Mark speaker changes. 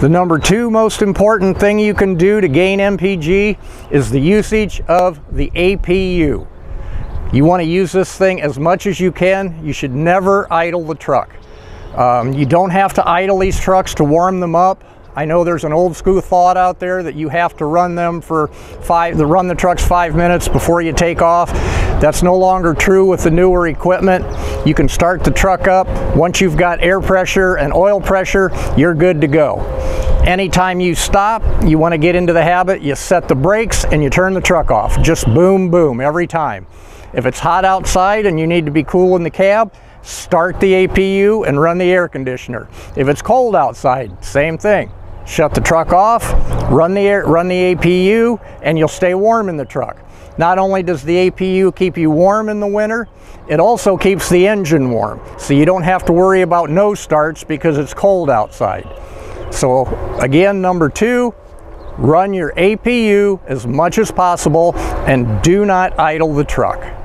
Speaker 1: The number two most important thing you can do to gain MPG is the usage of the APU. You want to use this thing as much as you can. You should never idle the truck. Um, you don't have to idle these trucks to warm them up. I know there's an old school thought out there that you have to run them for five, to run the trucks five minutes before you take off. That's no longer true with the newer equipment. You can start the truck up. Once you've got air pressure and oil pressure, you're good to go. Anytime you stop, you want to get into the habit, you set the brakes and you turn the truck off. Just boom, boom, every time. If it's hot outside and you need to be cool in the cab, start the APU and run the air conditioner. If it's cold outside, same thing shut the truck off, run the, air, run the APU, and you'll stay warm in the truck. Not only does the APU keep you warm in the winter, it also keeps the engine warm. So you don't have to worry about no starts because it's cold outside. So again, number two, run your APU as much as possible and do not idle the truck.